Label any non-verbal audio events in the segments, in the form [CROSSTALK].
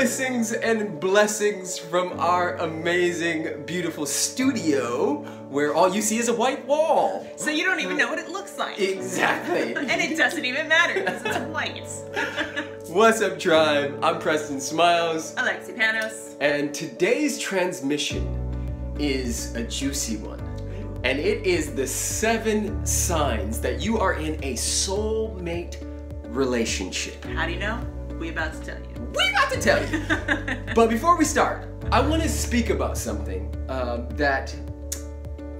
Blessings and blessings from our amazing, beautiful studio where all you see is a white wall. So you don't even know what it looks like. Exactly. [LAUGHS] and it doesn't even matter because it's [LAUGHS] white. [LAUGHS] What's up, tribe? I'm Preston Smiles. Alexi Panos. And today's transmission is a juicy one. And it is the seven signs that you are in a soulmate relationship. How do you know? We about to tell you. We about to tell you. [LAUGHS] but before we start, I want to speak about something um, that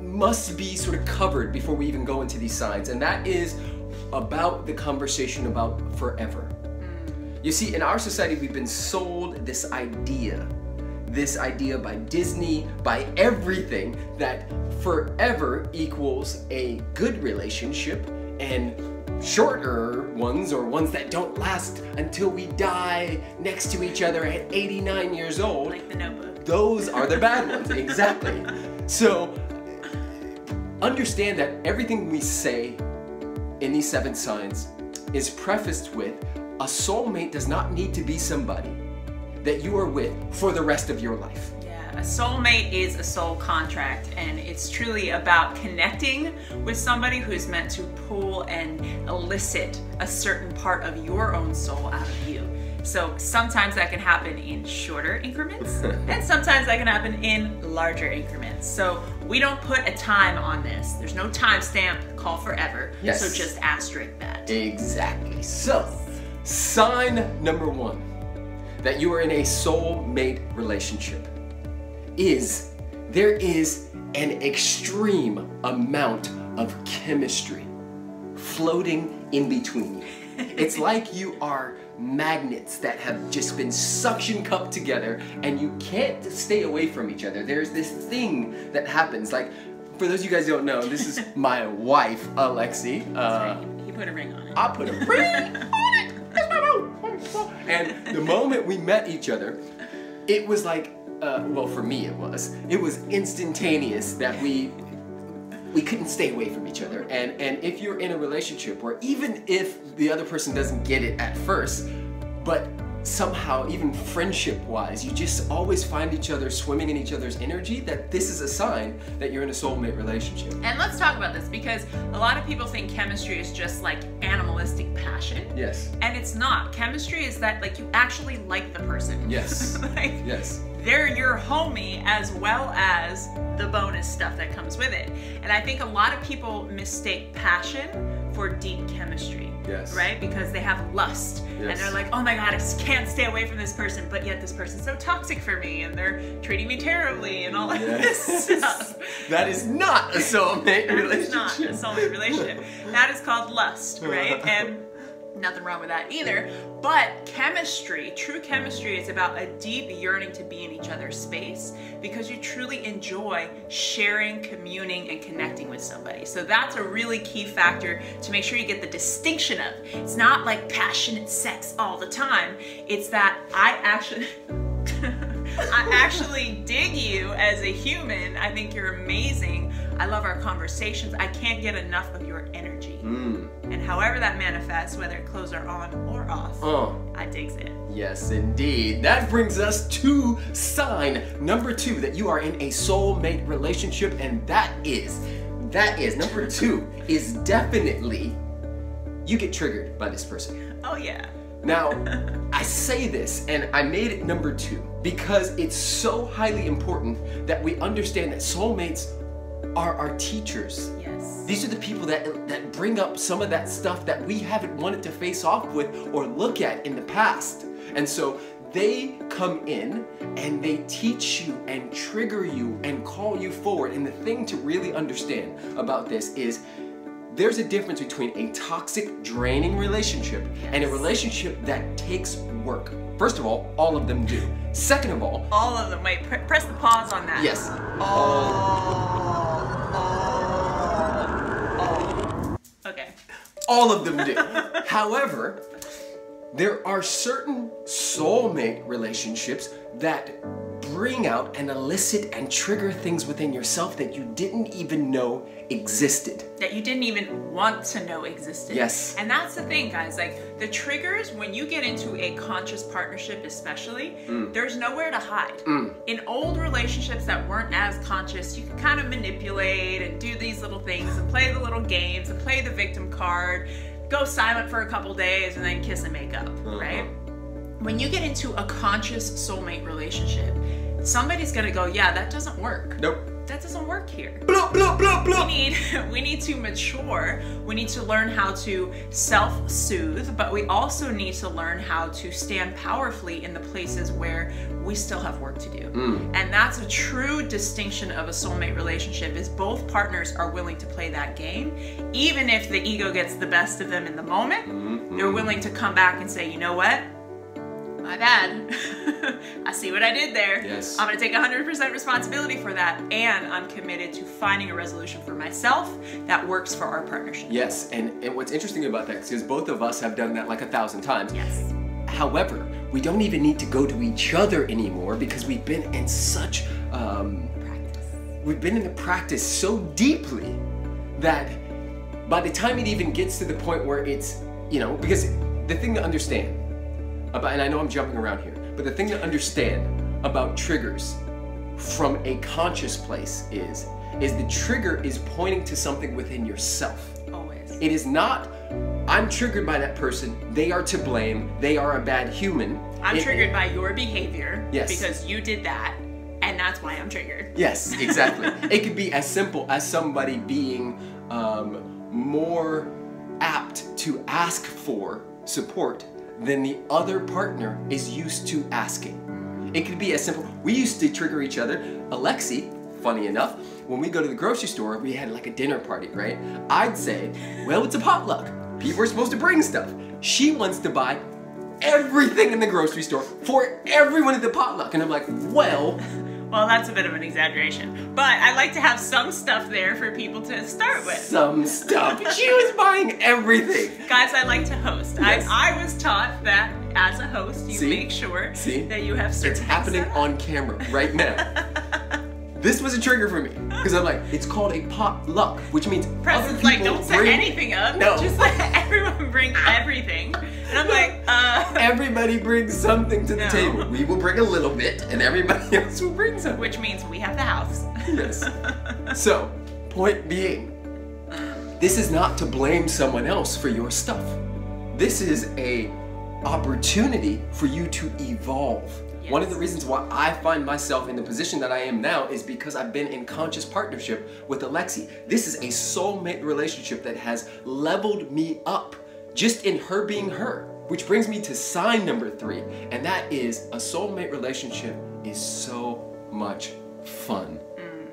must be sort of covered before we even go into these signs, and that is about the conversation about forever. You see, in our society, we've been sold this idea, this idea by Disney, by everything, that forever equals a good relationship and shorter ones or ones that don't last until we die next to each other at 89 years old. Like the notebook. Those are the bad ones, [LAUGHS] exactly. So understand that everything we say in these seven signs is prefaced with a soulmate does not need to be somebody that you are with for the rest of your life. A soulmate is a soul contract, and it's truly about connecting with somebody who's meant to pull and elicit a certain part of your own soul out of you. So sometimes that can happen in shorter increments, [LAUGHS] and sometimes that can happen in larger increments. So we don't put a time on this. There's no time stamp, call forever. Yes. So just asterisk that. Exactly. So, sign number one that you are in a soulmate relationship is there is an extreme amount of chemistry floating in between you. [LAUGHS] It's like you are magnets that have just been suction cupped together and you can't stay away from each other. There's this thing that happens. Like, for those of you guys who don't know, this is [LAUGHS] my wife, Alexi. Uh, He put a ring on it. I put a ring on it. [LAUGHS] That's my vote. And the moment we met each other, it was like, uh, well, for me it was. It was instantaneous that we we couldn't stay away from each other. And and if you're in a relationship where even if the other person doesn't get it at first, but somehow even friendship wise you just always find each other swimming in each other's energy that this is a sign that you're in a soulmate relationship And let's talk about this because a lot of people think chemistry is just like animalistic passion. yes And it's not. Chemistry is that like you actually like the person. Yes. [LAUGHS] like yes they're your homie as well as the bonus stuff that comes with it. And I think a lot of people mistake passion for deep chemistry. Yes. Right? Because they have lust. And they're like, oh my god, I can't stay away from this person, but yet this person's so toxic for me and they're treating me terribly and all of this [LAUGHS] stuff. That is not a soulmate That relationship. is not a soulmate relationship. That is called lust, [LAUGHS] right? And nothing wrong with that either. But chemistry, true chemistry, is about a deep yearning to be in each other's space because you truly enjoy sharing, communing, and connecting with somebody. So that's a really key factor to make sure you get the distinction of. It's not like passionate sex all the time. It's that I actually. [LAUGHS] I actually dig you as a human. I think you're amazing. I love our conversations. I can't get enough of your energy. Mm. And however that manifests, whether clothes are on or off, Oh, I digs it. yes, indeed. That brings us to sign number two that you are in a soulmate relationship, and that is, that is, number two is definitely you get triggered by this person. Oh yeah. Now, [LAUGHS] I say this and I made it number two because it's so highly important that we understand that soulmates are our teachers. Yes. These are the people that that bring up some of that stuff that we haven't wanted to face off with or look at in the past. And so they come in and they teach you and trigger you and call you forward. And the thing to really understand about this is there's a difference between a toxic, draining relationship and a relationship that takes work. First of all, all of them do. Second of all, All of them. Wait, pr- press the pause on that. yes, All. All. Okay. All of them do. However, there are certain soulmate relationships that bring out and elicit and trigger things within yourself that you didn't even know existed. that you didn't even want to know existed. Yes. And that's the thing, guys. Like the triggers, when you get into a conscious partnership, especially, Mm. there's nowhere to hide. In old relationships that weren't as conscious, you could kind of manipulate and do these little things and play the little games and play the victim card, go silent for a couple days, and then kiss and make up, Uh-huh. right? When you get into a conscious soulmate relationship, somebody's gonna go, yeah, that doesn't work. Nope. That doesn't work here. Blah, blah, blah, we need [LAUGHS] we need to mature. We need to learn how to self-soothe but we also need to learn how to stand powerfully in the places where we still have work to do. And that's a true distinction of a soulmate relationship is both partners are willing to play that game even if the ego gets the best of them in the moment. They're willing to come back and say you know what my bad. [LAUGHS] I see what I did there. Yes. I'm going to take 100% responsibility for that. And I'm committed to finding a resolution for myself that works for our partnership. Yes, and, and what's interesting about that is because both of us have done that like a thousand times. Yes. However, we don't even need to go to each other anymore because we've been in such, um, Practice. we've been in the practice so deeply that by the time it even gets to the point where it's, you know, because the thing to understand about, and I know I'm jumping around here, but the thing to understand about triggers from a conscious place is, is the trigger is pointing to something within yourself. Always. It is not, I'm triggered by that person, they are to blame, they are a bad human. I'm It- triggered by your behavior Yes. because you did that. And that's why I'm triggered. Yes, [LAUGHS] exactly. it could be as simple as somebody being um, more apt to ask for support than the other partner is used to asking. It could be as simple. We used to trigger each other. Alexi, funny enough, when we go to the grocery store, we had like a dinner party, right? I'd say, well, it's a potluck. People are supposed to bring stuff. She wants to buy everything in the grocery store for everyone at the potluck. And I'm like, well, Well, that's a bit of an exaggeration. But I like to have some stuff there for people to start with. some stuff. She was buying everything. Guys, I like to host. Yes. I, I was taught that as a host, you See? make sure See? that you have certain It's happening on camera right now. [LAUGHS] this was a trigger for me because I'm like, it's called a potluck, which means Presents like don't set bring anything up. No. Just let [LAUGHS] everyone bring everything. And I'm like, [LAUGHS] uh Everybody brings something to the No. table. We will bring a little bit, and everybody [LAUGHS] else will bring something. which means we have the house. Yes. So, point being, this is not to blame someone else for your stuff. This is a opportunity for you to evolve. One of the reasons why I find myself in the position that I am now is because I've been in conscious partnership with Alexi. This is a soulmate relationship that has leveled me up just in her being her. Which brings me to sign number three, and that is a soulmate relationship is so much fun. Mm.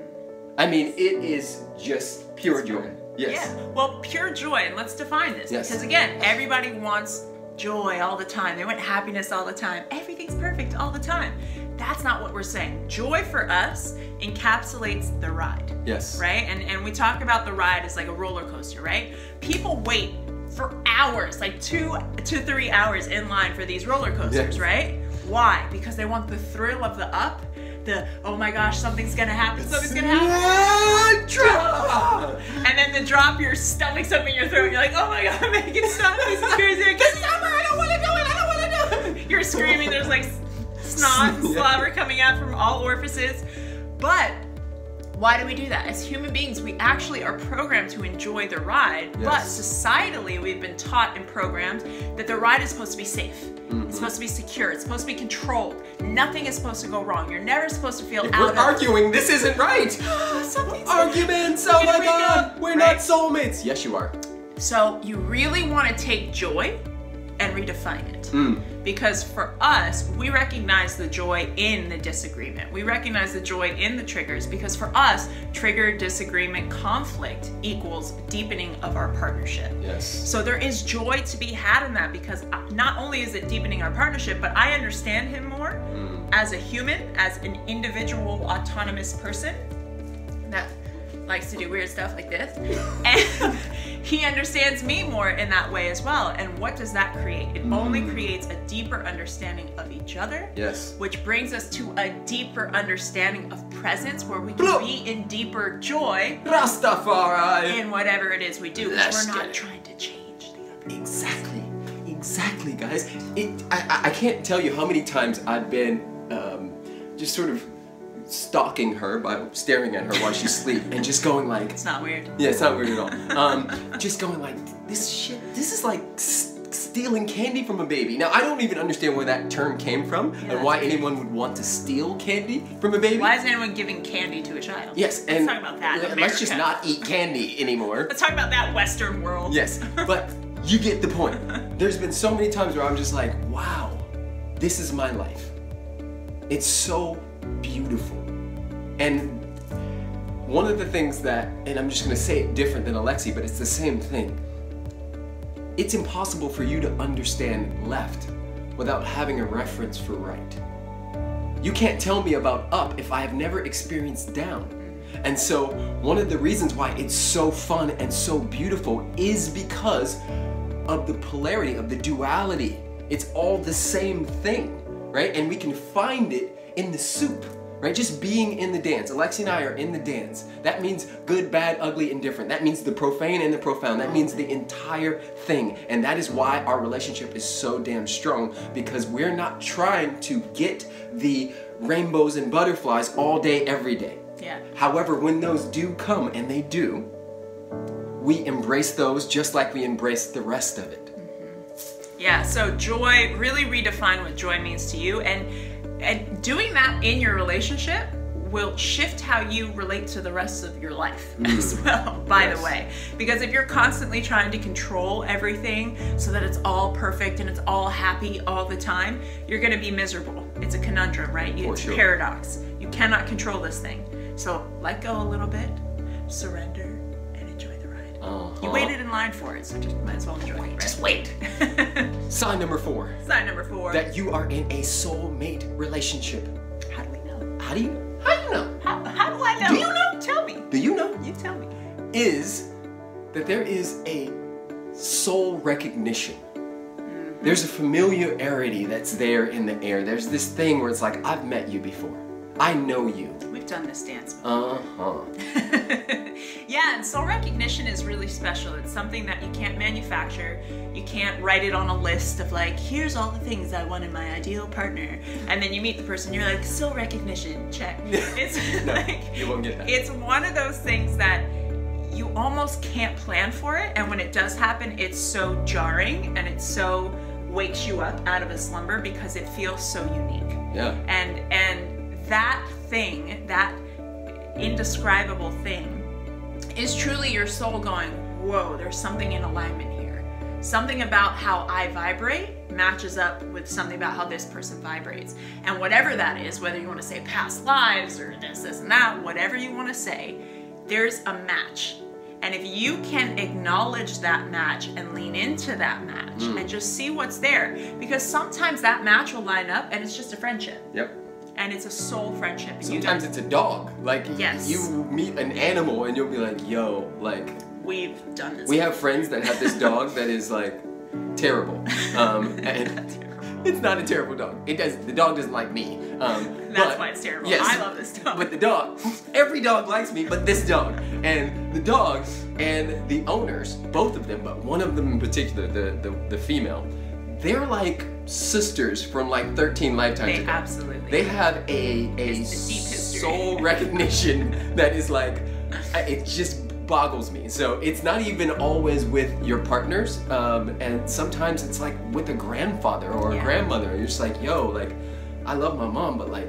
I mean, it is just pure joy. Yes. Yeah. Well, pure joy, and let's define this. Yes. Because again, everybody wants joy all the time. They want happiness all the time. Everything's perfect all the time. That's not what we're saying. Joy for us encapsulates the ride. Yes. right? And and we talk about the ride as like a roller coaster, right? People wait for hours, like two to three hours in line for these roller coasters, Yes. right? Why? Because they want the thrill of the up, the oh my gosh, something's gonna happen, something's gonna happen. Drop! And then the drop, your stomach's up in your throat. You're like, oh my god, [LAUGHS] make it stop. This is crazy. I can't stop. I don't want to do it. I don't want to do it. You're screaming. There's like snot and slobber coming out from all orifices. But why do we do that? As human beings, we actually are programmed to enjoy the ride, but societally, we've been taught and programmed that the ride is supposed to be safe. Mm-hmm. It's supposed to be secure. It's supposed to be controlled. Nothing is supposed to go wrong. You're never supposed to feel If out we're of arguing, this isn't right. [GASPS] Something's [GASPS] Arguments, oh my god, up, we're right? not soulmates. Yes, you are. So you really want to take joy and redefine it. Mm. Because for us, we recognize the joy in the disagreement. We recognize the joy in the triggers because for us, trigger, disagreement, conflict equals deepening of our partnership. Yes. So there is joy to be had in that because not only is it deepening our partnership, but I understand him more as a human, as an individual autonomous person. Likes to do weird stuff like this. And [LAUGHS] he understands me more in that way as well. And what does that create? It only creates a deeper understanding of each other. Yes. Which brings us to a deeper understanding of presence where we can be in deeper joy Rastafari. in whatever it is we do. Because we're not trying to change the other. Exactly, exactly, guys. It, I, I- I can't tell you how many times I've been um, just sort of stalking her by staring at her while she's asleep and just going like, It's not weird. yeah, it's not weird at all. Um, just going like, this shit, this is like s- stealing candy from a baby. Now I don't even understand where that term came from and why anyone would want to steal candy from a baby. Why isn't anyone giving candy to a child? Yes, Let's and talk about that. let's just not eat candy anymore. Let's talk about that Western world. Yes, but you get the point. There's been so many times where I'm just like, wow, this is my life. It's so beautiful. And one of the things that, and I'm just gonna say it different than Alexi, but it's the same thing. It's impossible for you to understand left without having a reference for right. You can't tell me about up if I have never experienced down. And so, one of the reasons why it's so fun and so beautiful is because of the polarity, of the duality. It's all the same thing, right? And we can find it in the soup, right? Just being in the dance. Alexi and I are in the dance. That means good, bad, ugly, indifferent. That means the profane and the profound. That means the entire thing. And that is why our relationship is so damn strong because we're not trying to get the rainbows and butterflies all day, every day. Yeah. However, when those do come, and they do, we embrace those just like we embrace the rest of it. Mm-hmm. Yeah, so joy, really redefine what joy means to you and and doing that in your relationship will shift how you relate to the rest of your life [LAUGHS] as mm. well, by Yes. the way. Because if you're constantly trying to control everything so that it's all perfect and it's all happy all the time, you're gonna be miserable. It's a conundrum, right? You- it's sure. a paradox. You cannot control this thing. So let go a little bit, surrender, Uh-huh. You waited in line for it, so just might as well enjoy it. Right? Just wait. [LAUGHS] Sign number four Sign number four. that you are in a soulmate relationship. How do we know? How do you how do you know? How, how do I know? Do you know? Tell me. Do you know? You tell me. Is that there is a soul recognition. There's a familiarity that's there in the air. There's this thing where it's like, I've met you before. I know you. We've done this dance. Uh-huh. [LAUGHS] yeah, and soul recognition is really special. It's something that you can't manufacture. You can't write it on a list of like, here's all the things I want in my ideal partner. And then you meet the person, you're like, soul recognition, check. [LAUGHS] It's No, [LAUGHS] like you won't get that. it's one of those things that you almost can't plan for it and when it does happen it's so jarring and it so wakes you up out of a slumber because it feels so unique Yeah. and and that thing that indescribable thing is truly your soul going whoa there's something in alignment here. Something about how i vibrate matches up with something about how this person vibrates. And whatever that is whether you want to say past lives or this this and that whatever you want to say there's a match. And if you can acknowledge that match and lean into that match mm. and just see what's there because sometimes that match will line up and it's just a friendship. Yep. And it's a soul friendship. Sometimes it's a dog. Like Yes. you meet an animal and you'll be like, yo, like we've done this. we have friends that have this [LAUGHS] dog that is like terrible. Um, [LAUGHS] and it's not a terrible dog. It does the dog doesn't like me. Um, That's but- why it's terrible. Yes, I love this dog. But the dog, every dog likes me, but this dog. And the dog and the owners, both of them, but one of them in particular, the the, the female, they're like sisters from like 13 lifetimes They ago. absolutely They have a a deep soul [LAUGHS] recognition that is like it just boggles me. So it's not even always with your partners, um, and sometimes it's like with a grandfather or a grandmother. You're just like, yo, like I love my mom, but like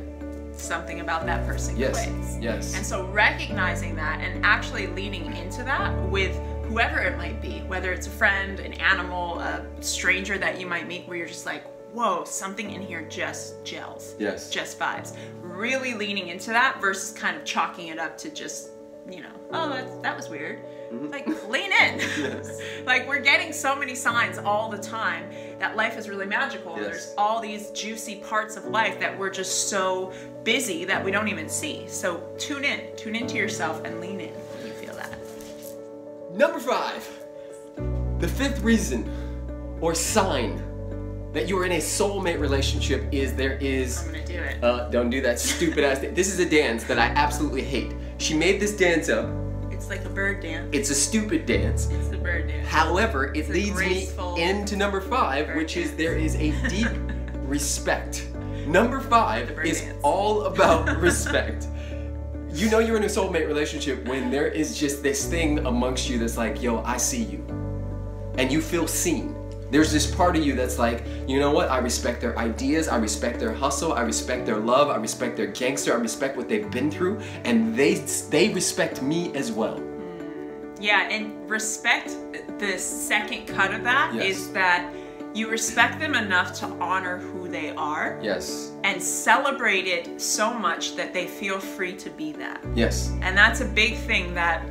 something about that person yes, clicks. yes, And so recognizing that and actually leaning into that with whoever it might be, whether it's a friend, an animal, a stranger that you might meet where you're just like, whoa, something in here just gels. Yes. Just vibes. Really leaning into that versus kind of chalking it up to just, you know, oh, that, that was weird. Like, lean in. Mm-hmm. [LAUGHS] [LAUGHS] Yes. like, we're getting so many signs all the time that life is really magical. Yes. There's all these juicy parts of life that we're just so busy that we don't even see. So tune in, tune into yourself and lean in. Number five, the fifth reason or sign that you are in a soulmate relationship is there is. I'm gonna do it. Uh, don't do that stupid ass thing. This is a dance that I absolutely hate. She made this dance up. It's like a bird dance. It's a stupid dance. It's the bird dance. However, it a leads me into number five, which is there is a deep [LAUGHS] respect. Number five is dance. all about respect. You know you're in a soulmate relationship when there is just this thing amongst you that's like, yo, I see you. And you feel seen. There's this part of you that's like, you know what? I respect their ideas, I respect their hustle, I respect their love, I respect their gangster, I respect what they've been through, and they they respect me as well. Yeah, and respect, the second cut of that is Yes. that you respect them enough to honor who they are Yes. and celebrate it so much that they feel free to be that. Yes. And that's a big thing that,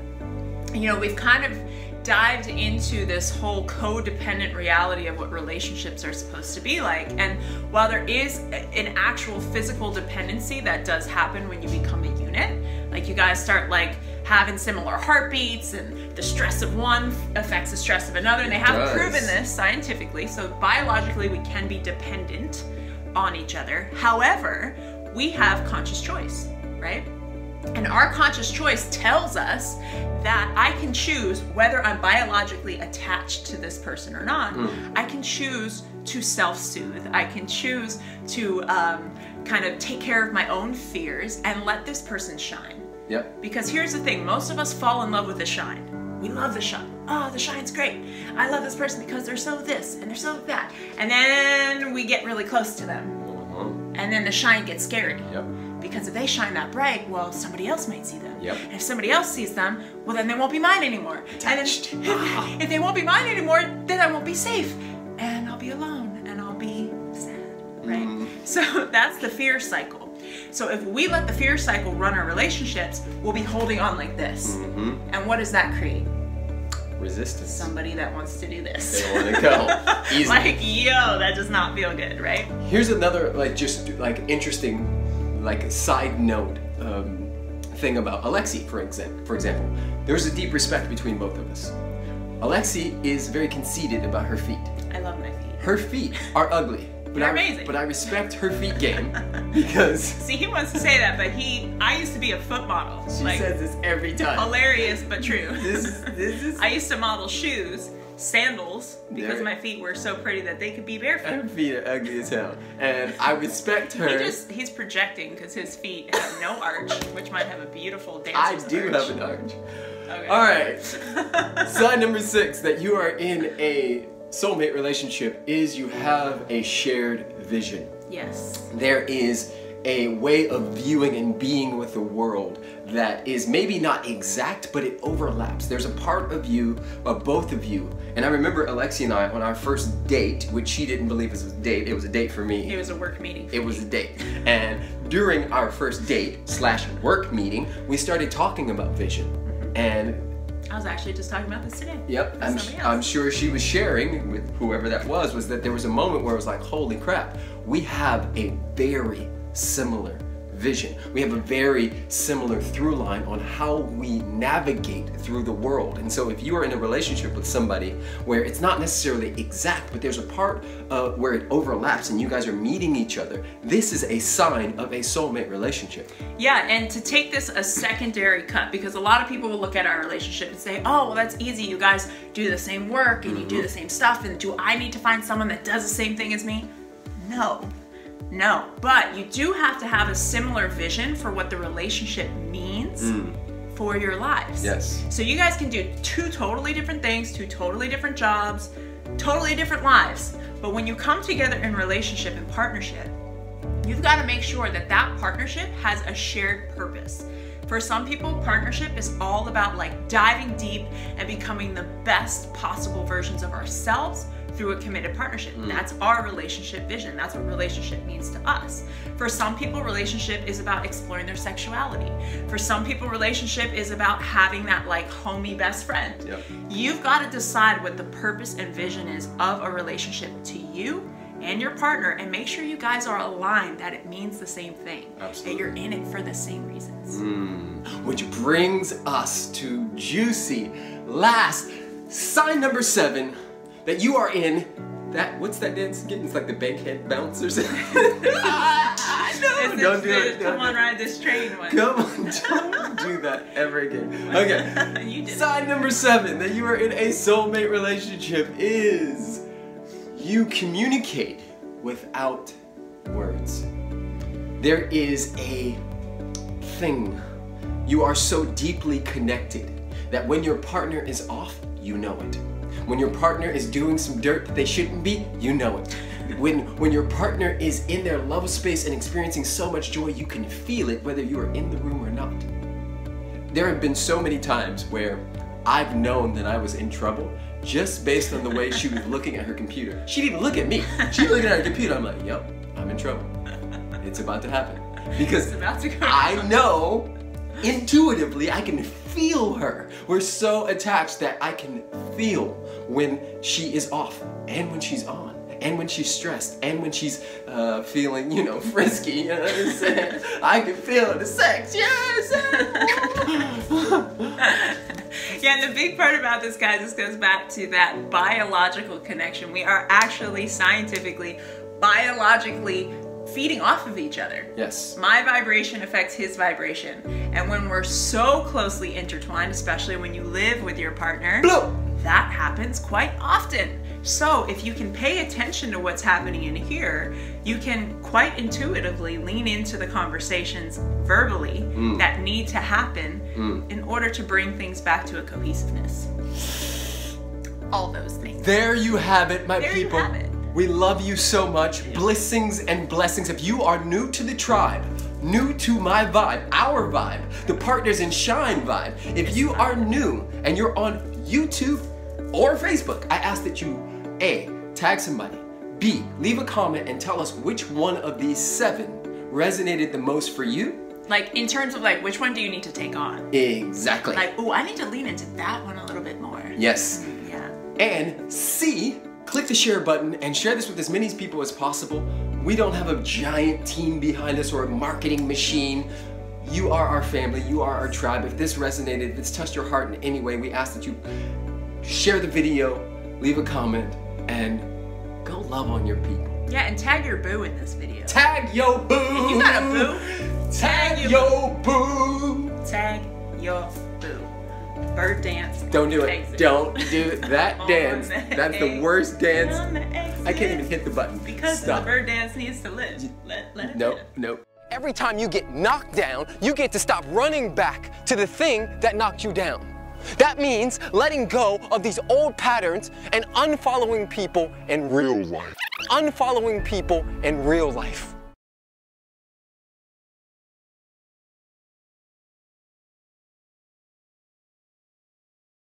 you know, we've kind of dived into this whole codependent reality of what relationships are supposed to be like. And while there is an actual physical dependency that does happen when you become a unit, like you guys start like having similar heartbeats and the stress of one affects the stress of another and they have proven this scientifically so biologically we can be dependent on each other however we have conscious choice right and our conscious choice tells us that I can choose whether I'm biologically attached to this person or not. I can choose to self soothe. I can choose to um, kind of take care of my own fears and let this person shine. Yep. Because here's the thing most of us fall in love with the shine. We love the shine. Oh, the shine's great. I love this person because they're so this and they're so that. And then we get really close to them. Uh-huh. And then the shine gets scary. Yep. Because if they shine that bright, well, somebody else might see them. Yep. And if somebody else sees them, well, then they won't be mine anymore. And if, [LAUGHS] if they won't be mine anymore, then I won't be safe. And I'll be alone and I'll be sad, right? Mm. So [LAUGHS] that's the fear cycle. So if we let the fear cycle run our relationships, we'll be holding on like this. Mhm. And what does that create? Resistance. Somebody that wants to do this. They wanna go. [LAUGHS] Easily. like, yo, that does not feel good, right? Here's another like just like interesting like side note um, thing about Alexi, for example. For example, there's a deep respect between both of us. Alexi is very conceited about her feet. I love my feet. Her feet are ugly, but They're I, amazing. But I respect her feet game [LAUGHS] because [LAUGHS] See, he wants to say that, but he, I used to be a foot model. she like, says this every time. hilarious but true. [LAUGHS] This is this is. I used to model shoes, sandals, because my feet were so pretty that they could be barefoot. her feet are ugly as hell, and I respect her. He just he's projecting because his feet have no arch, which might have a beautiful dance. I do arch. have an arch. Okay. All right. Sign number six that you are in a soulmate relationship is you have a shared vision. Yes. There is a way of viewing and being with the world that is maybe not exact, but it overlaps. There's a part of you, of both of you. And I remember Alexi and I on our first date, which she didn't believe was a date, it was a date for me. It was a work meeting. It was a date. And during our first date slash work meeting, we started talking about vision. Mm-hmm. And I was actually just talking about this today. Yep, I'm, I'm sure she was sharing with whoever that was, was that there was a moment where it was like, holy crap, we have a very similar vision. We have a very similar through line on how we navigate through the world. And so if you are in a relationship with somebody where it's not necessarily exact, but there's a part uh, where it overlaps and you guys are meeting each other, this is a sign of a soulmate relationship. Yeah, and to take this a secondary cut, because a lot of people will look at our relationship and say, oh, well, that's easy. You guys do the same work and you do the same stuff, and do I need to find someone that does the same thing as me? No. No. But you do have to have a similar vision for what the relationship means mm. for your lives. Yes. So you guys can do two totally different things, two totally different jobs, totally different lives. But when you come together in relationship and partnership, you've got to make sure that that partnership has a shared purpose. For some people, partnership is all about like diving deep and becoming the best possible versions of ourselves through a committed partnership. Mm. That's our relationship vision. That's what relationship means to us. For some people, relationship is about exploring their sexuality. For some people, relationship is about having that like homie best friend. Yep. You've got to decide what the purpose and vision is of a relationship to you and your partner and make sure you guys are aligned that it means the same thing. Absolutely. That you're in it for the same reasons. Mm. Which brings us to juicy last, sign number seven that you are in that what's that dance again? It's like the bankhead bounce or [LAUGHS] something. [LAUGHS] I know. Don't do it, Come on, ride this train one. Come on, don't do that ever again. [LAUGHS] Okay. Sign number seven that you are in a soulmate relationship is you communicate without words. There is a thing. You are so deeply connected that when your partner is off, you know it. When your partner is doing some dirt that they shouldn't be, you know it. When, when your partner is in their love space and experiencing so much joy, you can feel it whether you are in the room or not. There have been so many times where I've known that I was in trouble just based on the way she was looking at her computer. She didn't even look at me. She was looking at her computer. I'm like, yep, I'm in trouble. It's about to happen. Because to I know intuitively I can feel her. We're so attached that I can feel when she is off and when she's on. And when she's stressed, and when she's uh, feeling, you know, [LAUGHS] frisky, you know what I'm saying? I can feel the sex, yes! [LAUGHS] Yeah, and the big part about this, guys, this goes back to that biological connection. We are actually scientifically, biologically feeding off of each other. yes. My vibration affects his vibration. And when we're so closely intertwined, especially when you live with your partner, Blow! That happens quite often. So, if you can pay attention to what's happening in here, you can quite intuitively lean into the conversations verbally Mm. that need to happen in order to bring things back to a cohesiveness. All those things. There you have it, my There you people. have it. We love you so much. Blessings and blessings. If you are new to the tribe, new to my vibe, our vibe, the Partners in Shine vibe, if you are new and you're on YouTube or Facebook, I ask that you A, tag somebody, B, leave a comment and tell us which one of these seven resonated the most for you. Like, in terms of like, which one do you need to take on? Exactly. Like, oh, I need to lean into that one a little bit more. yes. Mm, yeah. And C, click the share button and share this with as many people as possible. We don't have a giant team behind us or a marketing machine. You are our family, you are our tribe. If this resonated, if this touched your heart in any way, we ask that you share the video, leave a comment, and go love on your people. Yeah, and tag your boo in this video. Tag yo boo! If you got a boo, Tag tag yo boo! Tag your boo. Bird dance. Don't do Exit. it. Don't do that [LAUGHS] dance. That's the worst dance. The I can't even hit the button. Because Stop. the bird dance needs to live. Let, let it Nope, live. nope. Every time you get knocked down, you get to stop running back to the thing that knocked you down. That means letting go of these old patterns and unfollowing people in real life. Unfollowing people in real life.